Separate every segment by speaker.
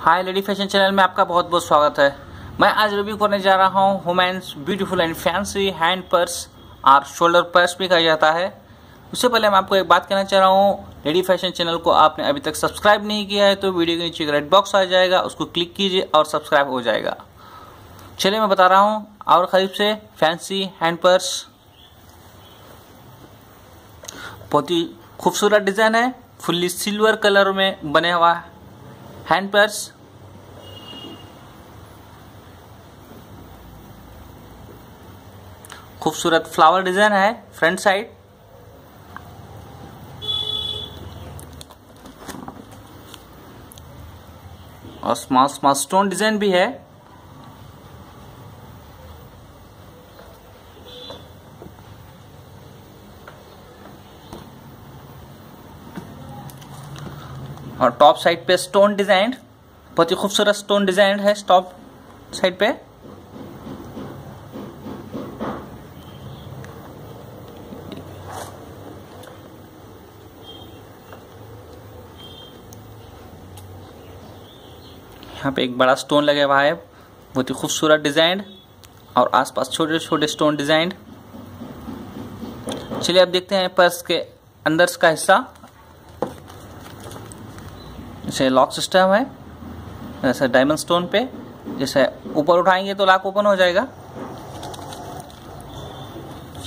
Speaker 1: हाय lady fashion channel में आपका बहुत बहुत स्वागत है। मैं आज रिव्यू करने जा रहा हूँ women's beautiful and fancy hand purse और शोल्डर पर्स भी कहा जाता है। उससे पहले मैं आपको एक बात कहना चाह रहा हूँ, लेडी फ़ैशन चैनल को आपने अभी तक सब्सक्राइब नहीं किया है तो वीडियो के नीचे रेड बॉक्स आ जाएगा, उसको क्लिक कीजिए और सब्सक्राइब हो जाएगा। चलिए मैं बता रहा हूँ, और करीब से फैंसी हैंड पर्स बहुत ही खूबसूरत डिज़ाइन है फुल्ली सिल्वर कलर में बने हुआ हैंड पर्स। खूबसूरत फ्लावर डिज़ाइन है, फ्रंट साइड। और स्मॉल स्मॉल स्टोन डिज़ाइन भी है। और टॉप साइड पे स्टोन डिज़ाइन बहुत ही खूबसूरत स्टोन डिज़ाइन है टॉप साइड पे। यहाँ पे एक बड़ा स्टोन लगा हुआ है, बहुत ही खूबसूरत डिज़ाइन और आसपास छोटे छोटे स्टोन डिज़ाइन चलिए अब देखते हैं पर्स के अंदर का हिस्सा। जैसे लॉक सिस्टम है, जैसे डायमंड स्टोन पे, जैसे ऊपर उठाएँगे तो लॉक ओपन हो जाएगा।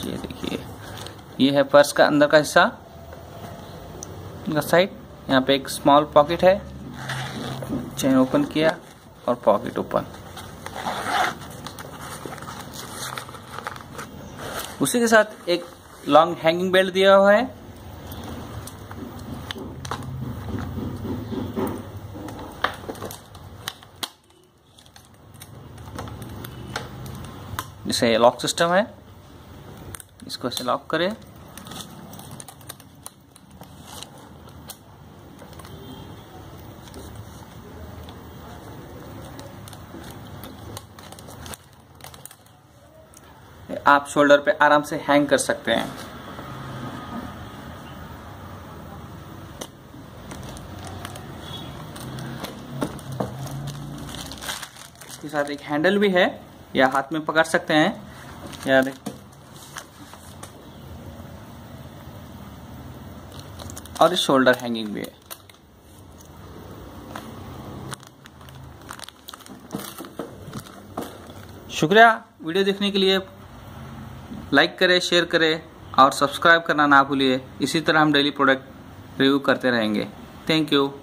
Speaker 1: ये देखिए, ये है पर्स का अंदर का हिस्सा। साइड यहाँ पे एक स्मॉल पॉकेट है चेन ओपन किया और पॉकेट ओपन उसी के साथ एक लॉन्ग हैंगिंग बेल्ट दिया हुआ है। जैसे लॉक सिस्टम है। इसको ऐसे लॉक करें। आप शोल्डर पे आराम से हैंग कर सकते हैं। इसके साथ एक हैंडल भी है। या हाथ में पकड़ सकते हैं। या और इस शोल्डर हैंगिंग भी है। शुक्रिया। वीडियो देखने के लिए लाइक करें, शेयर करें और सब्सक्राइब करना ना भूलिए। इसी तरह हम डेली प्रोडक्ट रिव्यू करते रहेंगे। Thank you.